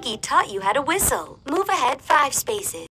Mikey taught you how to whistle. Move ahead five spaces.